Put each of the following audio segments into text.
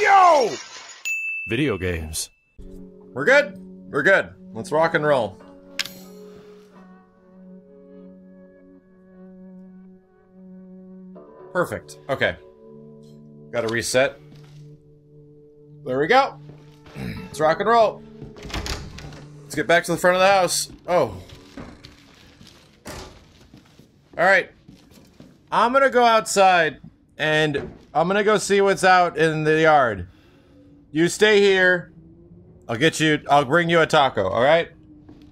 Yo! Video games. We're good. We're good. Let's rock and roll. Perfect. Okay. Got to reset. There we go. Let's rock and roll. Let's get back to the front of the house. Oh. Alright. I'm gonna go outside and I'm gonna go see what's out in the yard. You stay here. I'll get you, I'll bring you a taco, alright?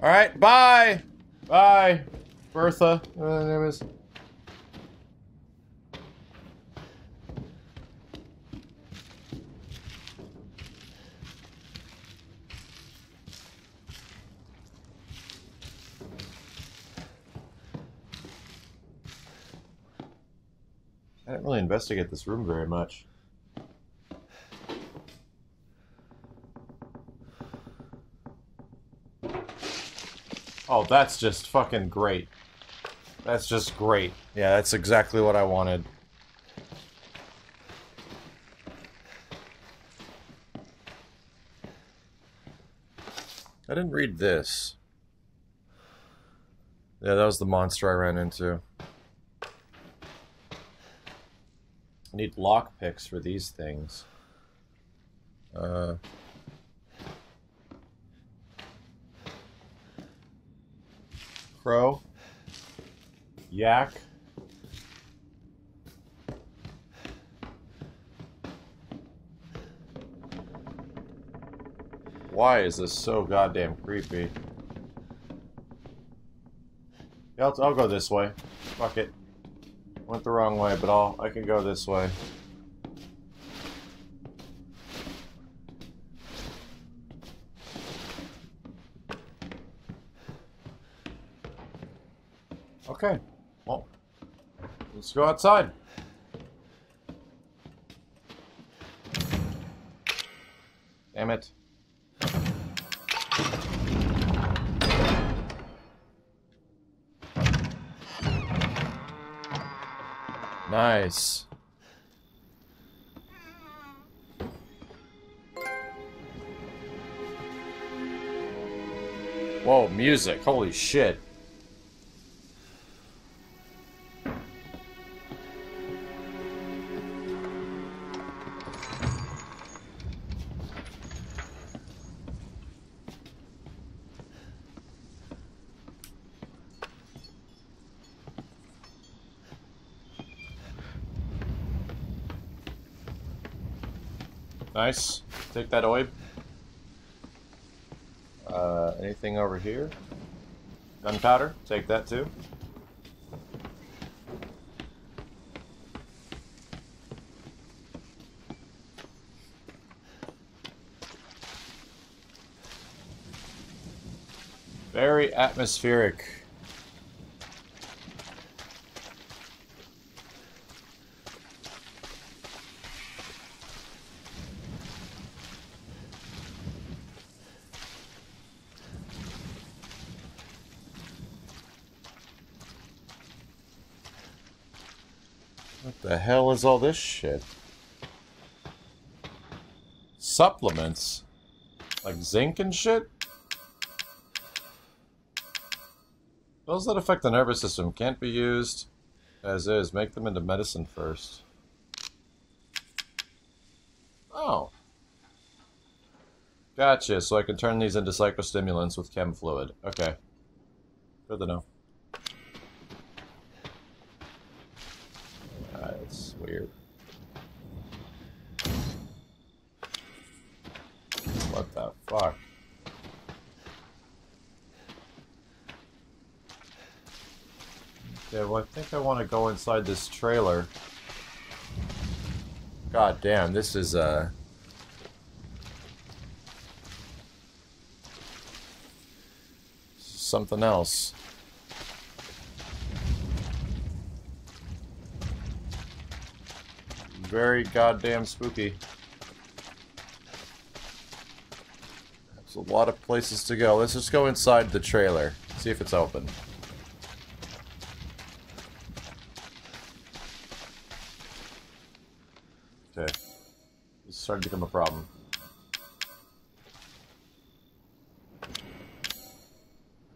Alright, bye! Bye. Bertha, uh, name is. I didn't really investigate this room very much. Oh, that's just fucking great. That's just great. Yeah, that's exactly what I wanted. I didn't read this. Yeah, that was the monster I ran into. I need lock picks for these things. Uh... Crow. Yak. Why is this so goddamn creepy? Yeah, I'll, I'll go this way. Fuck it. Went the wrong way, but I'll I can go this way. Okay. Well, let's go outside. Whoa, music. Holy shit. Nice. Take that oib. Uh, anything over here? Gunpowder. Take that too. Very atmospheric. What all this shit? Supplements? Like zinc and shit? Those that affect the nervous system can't be used as is. Make them into medicine first. Oh. Gotcha, so I can turn these into psychostimulants with chem fluid. Okay. Good to know. That's weird. Fuck? Okay, well I think I want to go inside this trailer. God damn, this is, uh... Something else. Very goddamn spooky. A lot of places to go. Let's just go inside the trailer. See if it's open. Okay. It's starting to become a problem.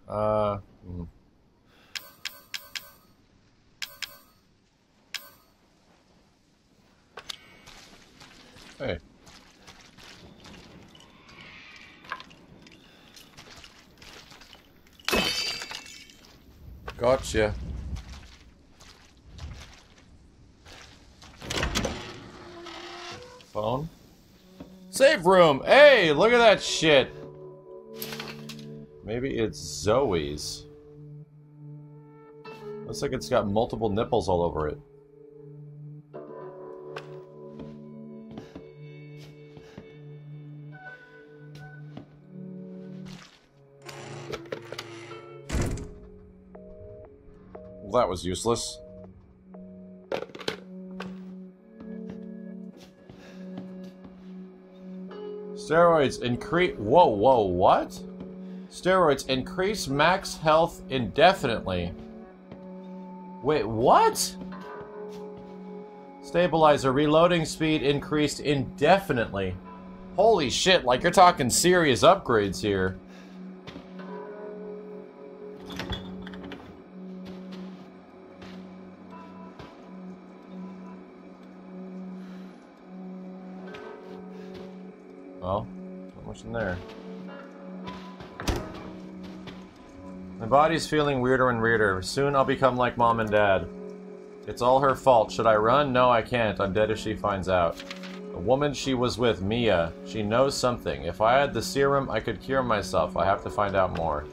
Uh. hmm. Hey. Gotcha. Phone? Save room! Hey, look at that shit! Maybe it's Zoe's. Looks like it's got multiple nipples all over it. Well, that was useless. Steroids increase. Whoa, whoa, what? Steroids increase max health indefinitely. Wait, what? Stabilizer reloading speed increased indefinitely. Holy shit, like you're talking serious upgrades here. In there. My body's feeling weirder and weirder. Soon I'll become like mom and dad. It's all her fault. Should I run? No, I can't. I'm dead if she finds out. The woman she was with, Mia, she knows something. If I had the serum, I could cure myself. I have to find out more.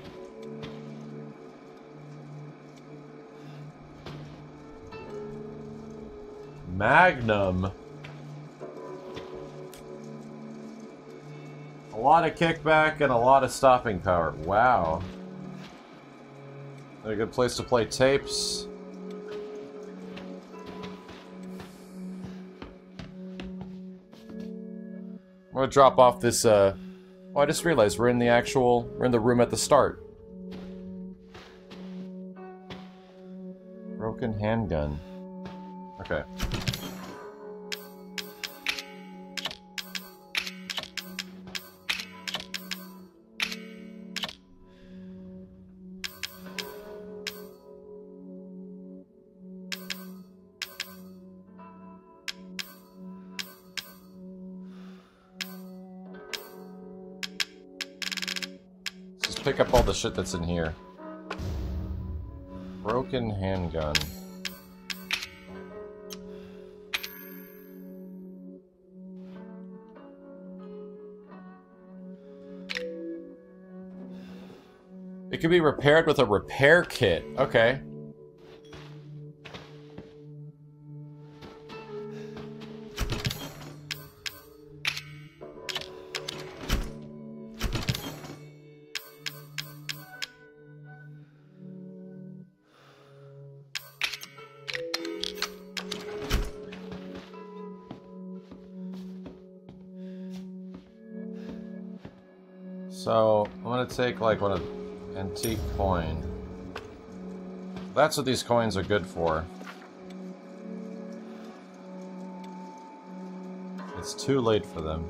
Magnum. Lot of kickback and a lot of stopping power. Wow. A good place to play tapes. I'm gonna drop off this, uh... Oh, I just realized we're in the actual... We're in the room at the start. Broken handgun. Okay. Pick up all the shit that's in here. Broken handgun. It can be repaired with a repair kit. Okay. So, I'm gonna take like one antique coin. That's what these coins are good for. It's too late for them.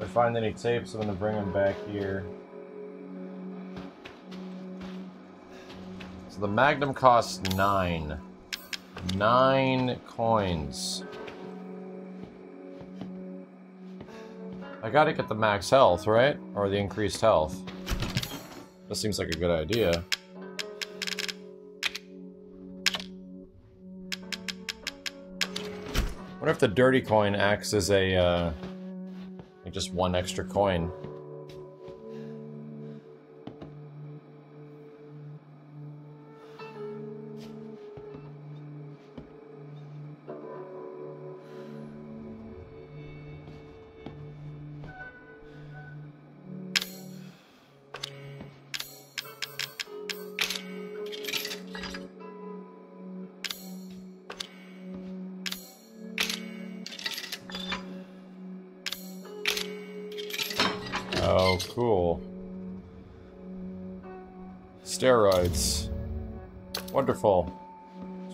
If I find any tapes, I'm gonna bring them back here. So the Magnum costs nine. Nine coins. I gotta get the max health, right? Or the increased health. That seems like a good idea. What if the dirty coin acts as a, uh, like just one extra coin?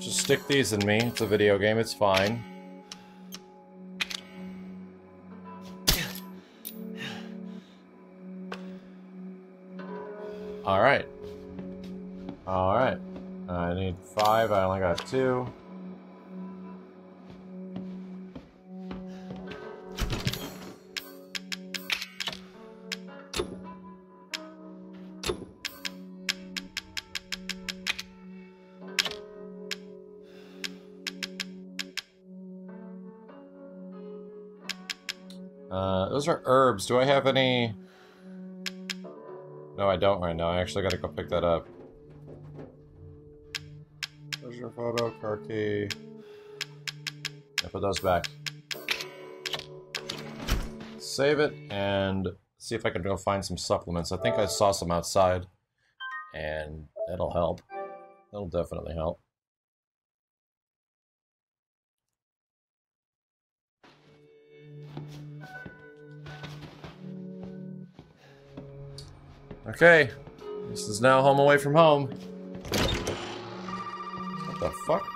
Just stick these in me. It's a video game, it's fine. Alright. Alright. I need five, I only got two. Those are herbs. Do I have any... No, I don't right now. I actually gotta go pick that up. There's your photo, car key. Yeah, put those back. Save it and see if I can go find some supplements. I think I saw some outside. And that'll help. That'll definitely help. Okay. This is now home away from home. What the fuck?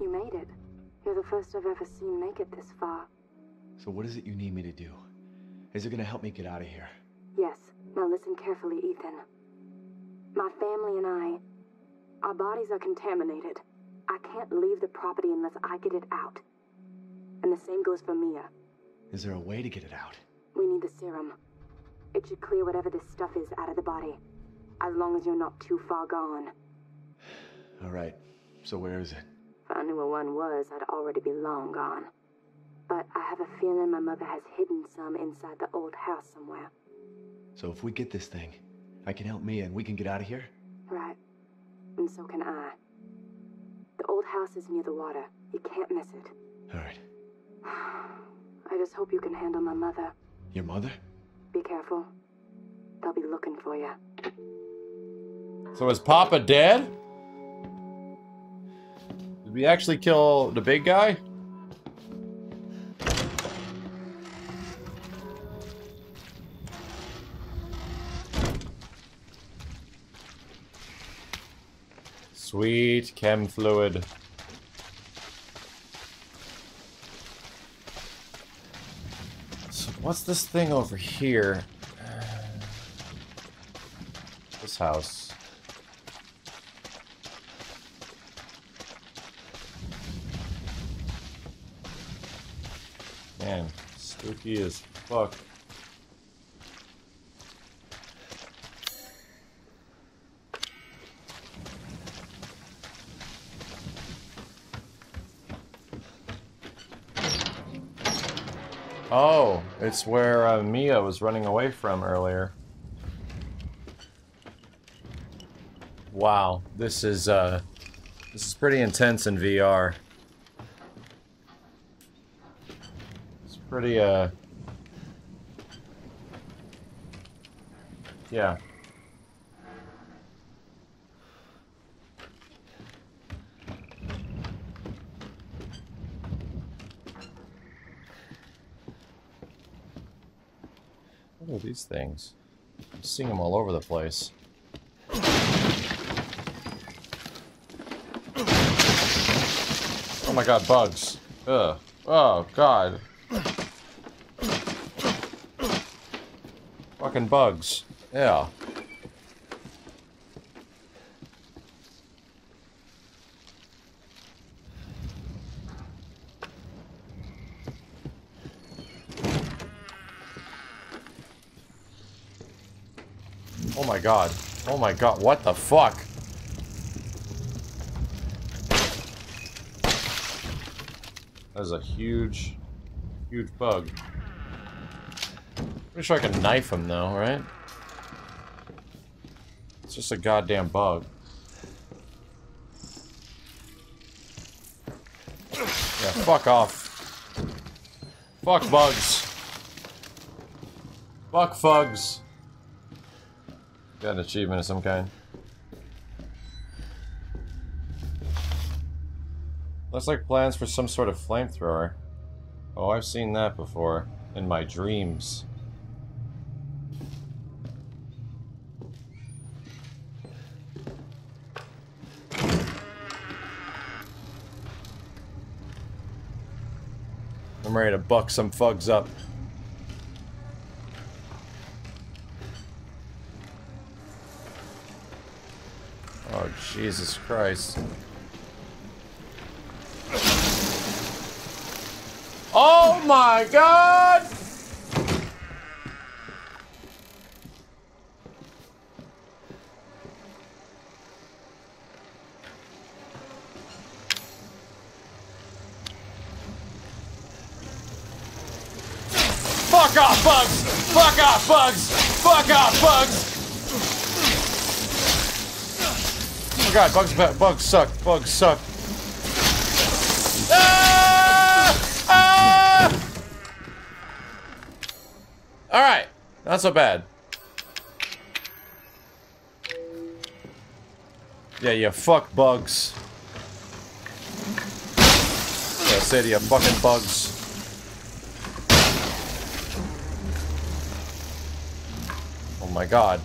You made it. You're the first I've ever seen make it this far. So what is it you need me to do? Is it gonna help me get out of here? Yes. Now listen carefully, Ethan. My family and I, our bodies are contaminated. I can't leave the property unless I get it out. And the same goes for Mia. Is there a way to get it out? We need the serum. It should clear whatever this stuff is out of the body. As long as you're not too far gone. Alright, so where is it? If I knew where one was, I'd already be long gone. But I have a feeling my mother has hidden some inside the old house somewhere. So if we get this thing, I can help Mia and we can get out of here? Right. And so can I. The old house is near the water. You can't miss it. Alright. I just hope you can handle my mother. Your mother? Be careful. They'll be looking for you. So is Papa dead? Did we actually kill the big guy? Sweet chem fluid. So what's this thing over here? Uh, this house. Man, spooky as fuck. Oh, it's where uh, Mia was running away from earlier. Wow, this is uh, this is pretty intense in VR. It's pretty uh, yeah. These things? I'm seeing them all over the place. Oh my god, bugs. Ugh. Oh god. Fucking bugs. Yeah. Oh my god. Oh my god, what the fuck? That is a huge, huge bug. Pretty sure I can knife him though, right? It's just a goddamn bug. Yeah, fuck off. Fuck bugs. Fuck fugs. Got an achievement of some kind. Looks like plans for some sort of flamethrower. Oh, I've seen that before. In my dreams. I'm ready to buck some fugs up. Jesus Christ. Oh my god! Fuck off, bugs! Fuck off, bugs! Fuck off, bugs! Oh my god, bugs, bu- bugs suck, bugs suck. Ah! Ah! All right, not so bad. Yeah, you fuck bugs. Yeah, say to you fucking bugs. Oh my god.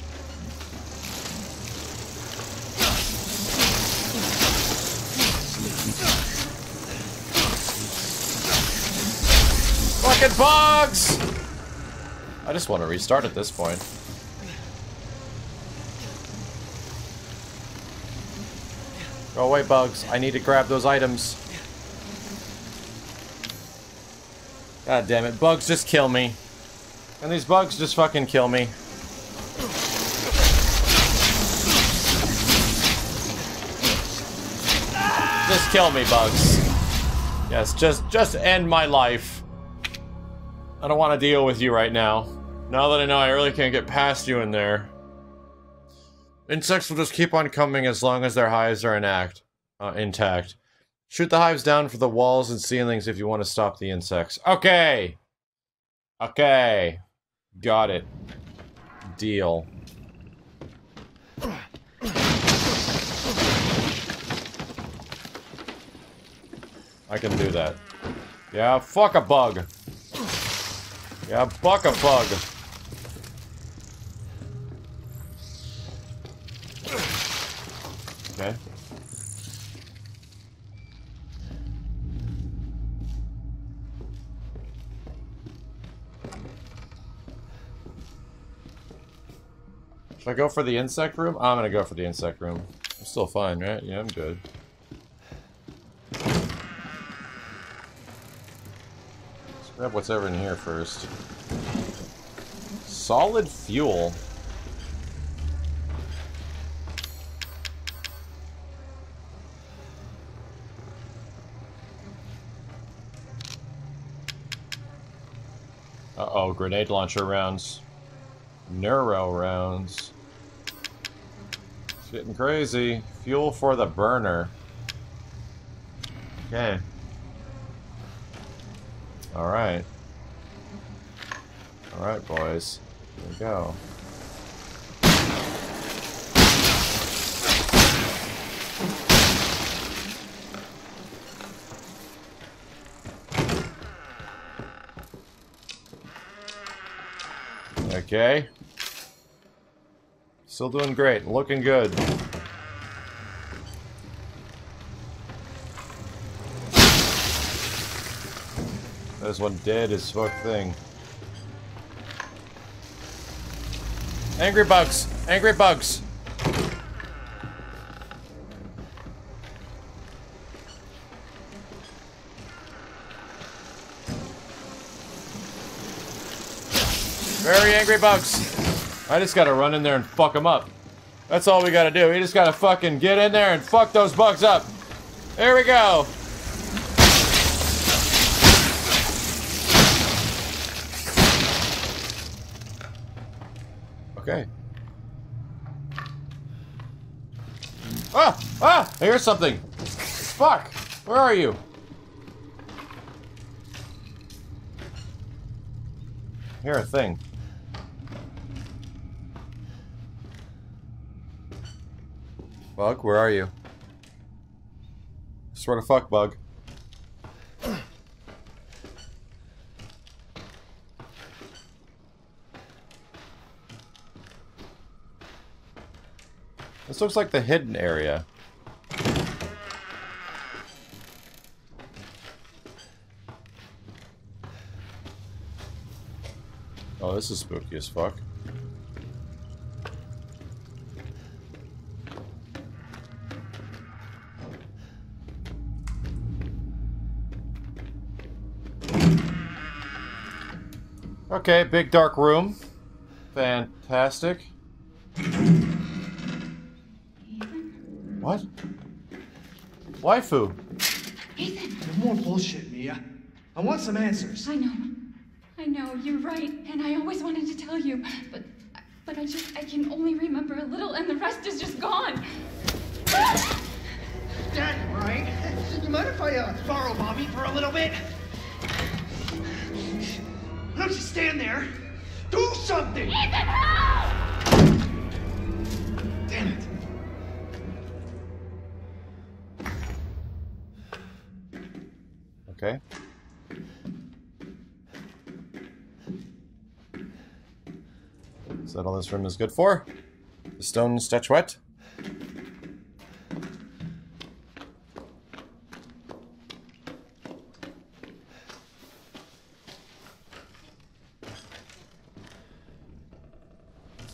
Fucking bugs! I just want to restart at this point. Oh, Go away, bugs. I need to grab those items. God damn it. Bugs just kill me. And these bugs just fucking kill me. Just kill me, bugs. Yes, just just end my life. I don't want to deal with you right now. Now that I know I really can't get past you in there. Insects will just keep on coming as long as their hives are inact, uh, intact. Shoot the hives down for the walls and ceilings if you want to stop the insects. Okay. Okay. Got it. Deal. I can do that. Yeah, fuck a bug. Yeah, fuck a bug. Okay. Should I go for the insect room? I'm gonna go for the insect room. I'm still fine, right? Yeah, I'm good. Grab what's ever in here first. Solid fuel. Uh-oh, grenade launcher rounds. Neuro rounds. It's getting crazy. Fuel for the burner. Okay. Alright. Alright, boys. Here we go. Okay. Still doing great. Looking good. There's one dead as fuck thing. Angry bugs! Angry bugs! Very angry bugs. I just gotta run in there and fuck them up. That's all we gotta do. We just gotta fucking get in there and fuck those bugs up. There we go. Okay. Ah! Ah! I hear something! Fuck! Where are you? I hear a thing. Bug, where are you? Swear to fuck, Bug. This looks like the hidden area. Oh, this is spooky as fuck. Okay, big dark room. Fantastic. Waifu. No more bullshit, Mia. I want some answers. I know. I know, you're right, and I always wanted to tell you, but but I just I can only remember a little and the rest is just gone. That right? You mind if I uh, borrow Bobby for a little bit? Why don't you stand there? Do something! Damn Okay. Is that all this room is good for? The stone statuette?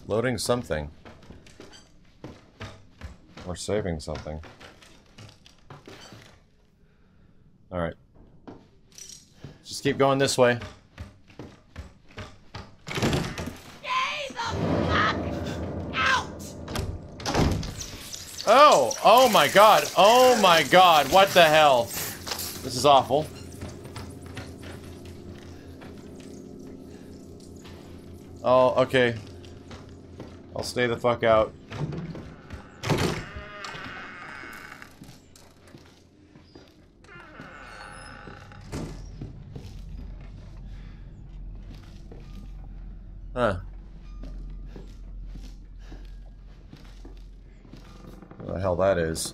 Loading something. Or saving something. Alright. Keep going this way. Oh! Oh my god! Oh my god! What the hell? This is awful. Oh, okay. I'll stay the fuck out. Huh. What the hell that is?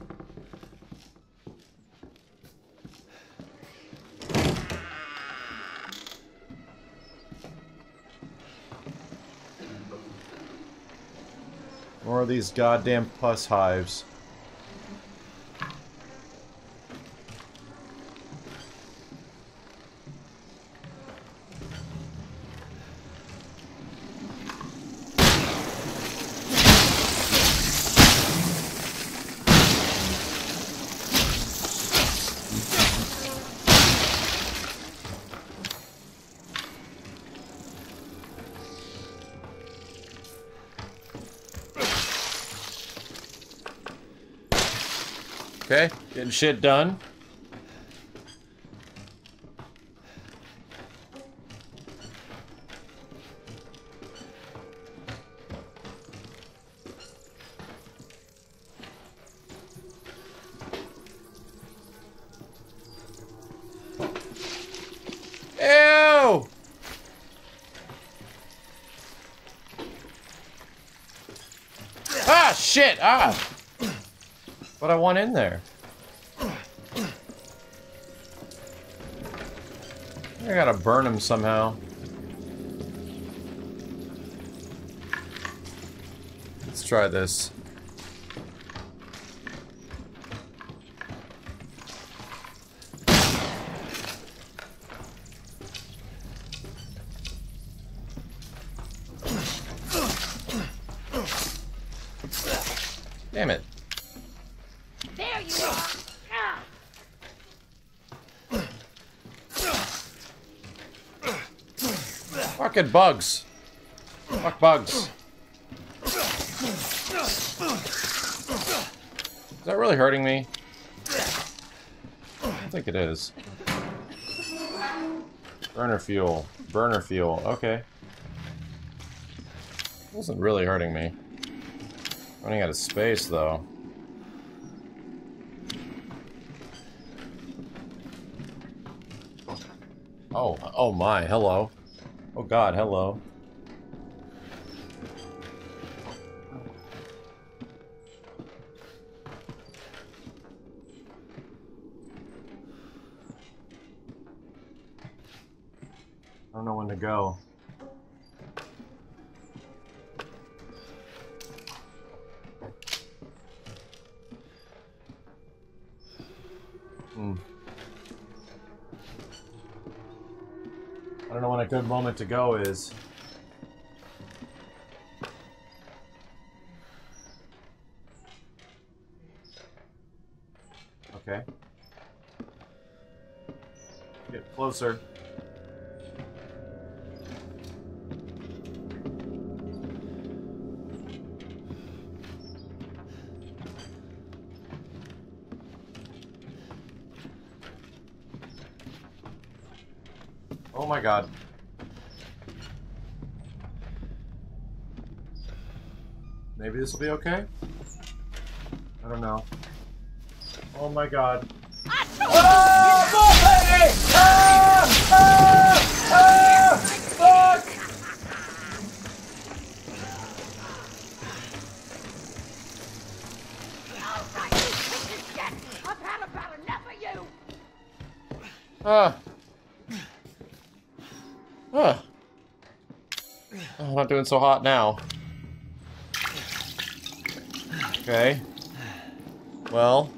More of these goddamn pus hives. Getting shit done. Ah, shit! Ah! But I want in there. I gotta burn him somehow. Let's try this. Damn it. There you are. Ah. Bugs. Fuck bugs. Is that really hurting me? I think it is. Burner fuel. Burner fuel. Okay. It Wasn't really hurting me. Running out of space, though. Oh, oh my, hello. Oh god, hello. I don't know when to go. good moment to go is. Okay. Get closer. Oh my god. Maybe this will be okay? I don't know. Oh my god. Ah! Ah! Oh, not doing so hot now. Okay. Well,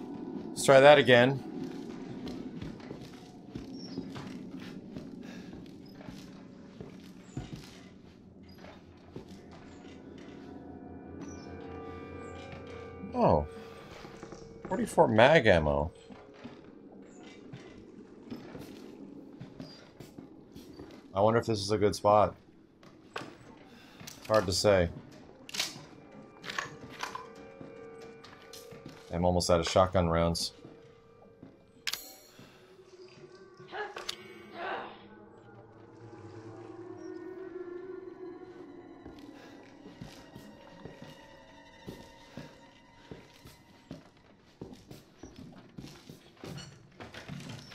let's try that again. Oh. 44 mag ammo. I wonder if this is a good spot. Hard to say. I'm almost out of shotgun rounds.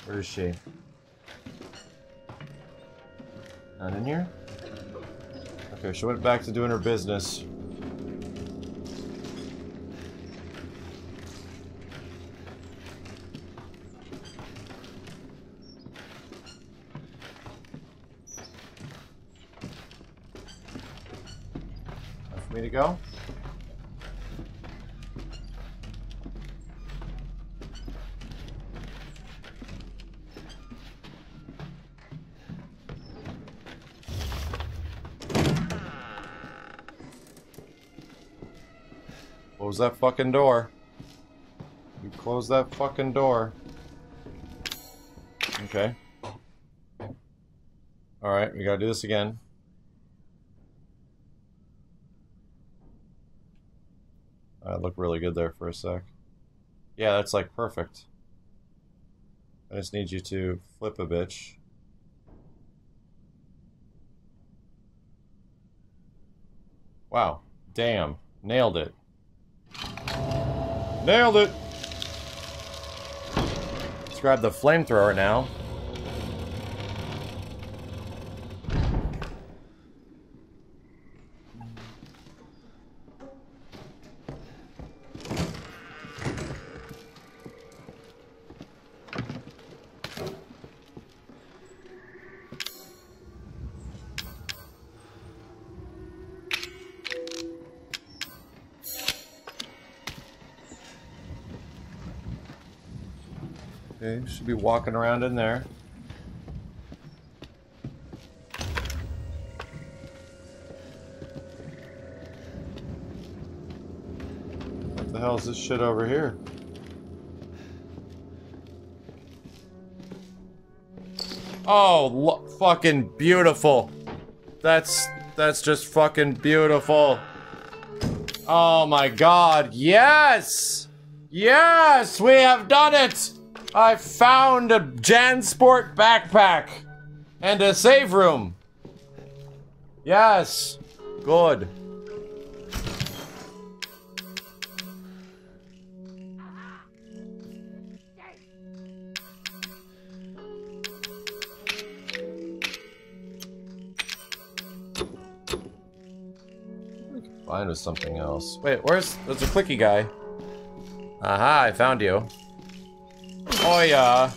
Where is she? Not in here? Okay, she went back to doing her business. Go? Close that fucking door. You close that fucking door. Okay. Alright, we gotta do this again. Look really good there for a sec. Yeah, that's like perfect. I just need you to flip a bitch. Wow. Damn. Nailed it. Nailed it! Let's grab the flamethrower now. Be walking around in there. What the hell is this shit over here? Oh, fucking beautiful. That's that's just fucking beautiful. Oh my god. Yes! Yes, we have done it. I found a Jansport backpack and a save room. Yes. Good. Mine was something else. Wait, where's there's a clicky guy? Aha, I found you. Oh yeah.